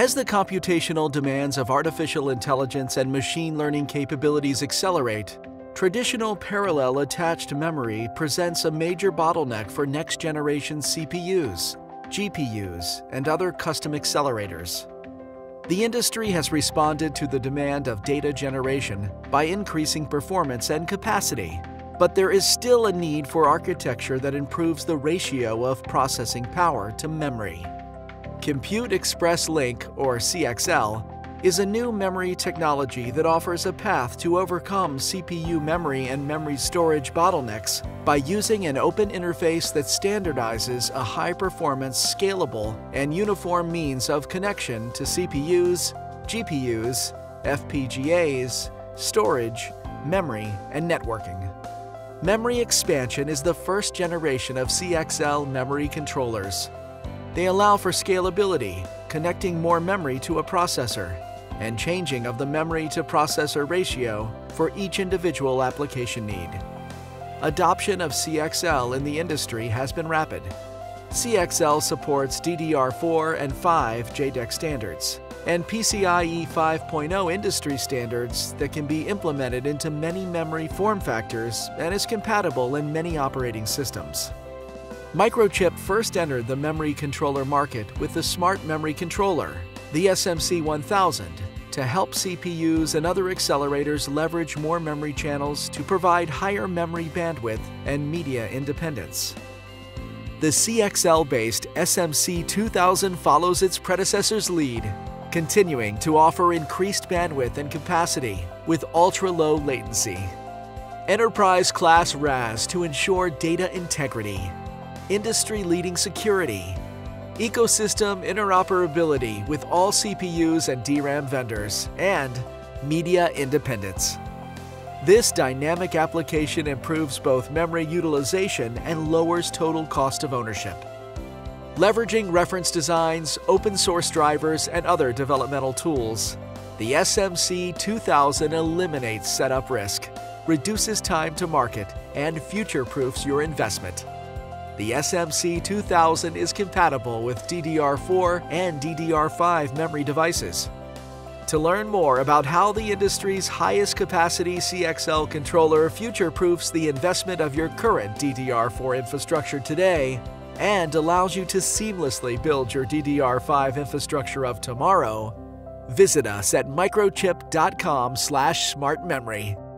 As the computational demands of artificial intelligence and machine learning capabilities accelerate, traditional parallel attached memory presents a major bottleneck for next-generation CPUs, GPUs, and other custom accelerators. The industry has responded to the demand of data generation by increasing performance and capacity, but there is still a need for architecture that improves the ratio of processing power to memory. Compute Express Link, or CXL, is a new memory technology that offers a path to overcome CPU memory and memory storage bottlenecks by using an open interface that standardizes a high-performance, scalable, and uniform means of connection to CPUs, GPUs, FPGAs, storage, memory, and networking. Memory expansion is the first generation of CXL memory controllers they allow for scalability, connecting more memory to a processor, and changing of the memory to processor ratio for each individual application need. Adoption of CXL in the industry has been rapid. CXL supports DDR4 and 5 JEDEC standards and PCIe 5.0 industry standards that can be implemented into many memory form factors and is compatible in many operating systems. Microchip first entered the memory controller market with the Smart Memory Controller, the SMC 1000, to help CPUs and other accelerators leverage more memory channels to provide higher memory bandwidth and media independence. The CXL-based SMC 2000 follows its predecessor's lead, continuing to offer increased bandwidth and capacity with ultra-low latency. Enterprise-class RAS to ensure data integrity industry-leading security, ecosystem interoperability with all CPUs and DRAM vendors, and media independence. This dynamic application improves both memory utilization and lowers total cost of ownership. Leveraging reference designs, open source drivers, and other developmental tools, the SMC 2000 eliminates setup risk, reduces time to market, and future-proofs your investment the SMC 2000 is compatible with DDR4 and DDR5 memory devices. To learn more about how the industry's highest capacity CXL controller future-proofs the investment of your current DDR4 infrastructure today and allows you to seamlessly build your DDR5 infrastructure of tomorrow, visit us at microchip.com/smartmemory.